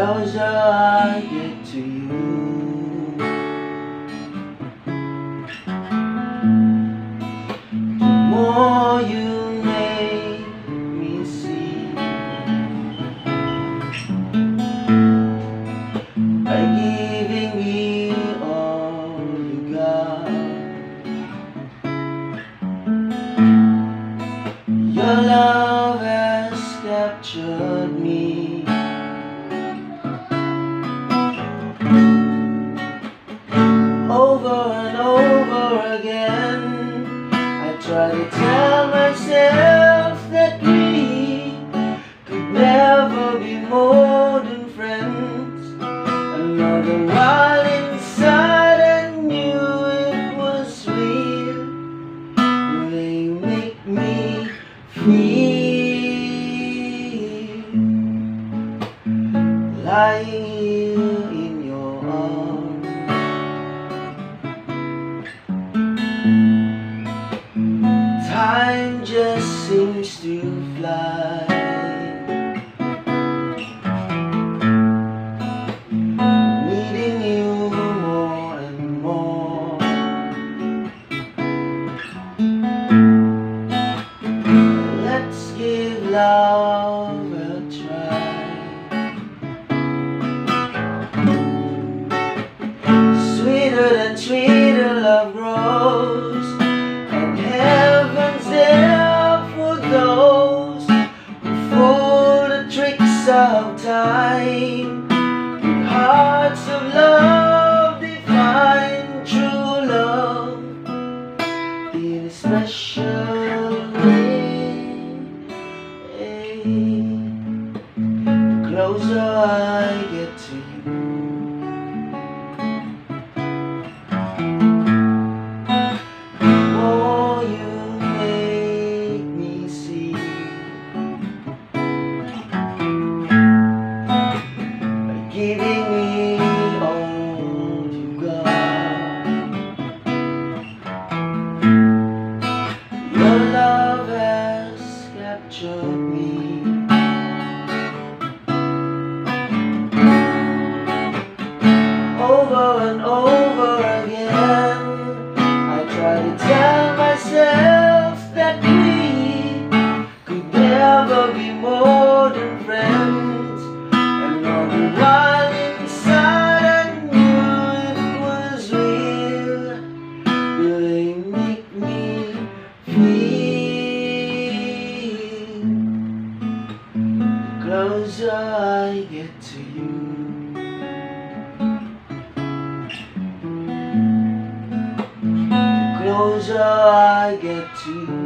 closer I get to you. More you make me see. By giving me all you got. Your love has captured Over and over again, I try to tell myself that we could never be more than friends. Another while inside, I knew it was real. They make me feel lying Time just seems to fly. Special me. Over and over again, I try to tell myself that we could never be more than friends. Closer I get to you. The closer I get to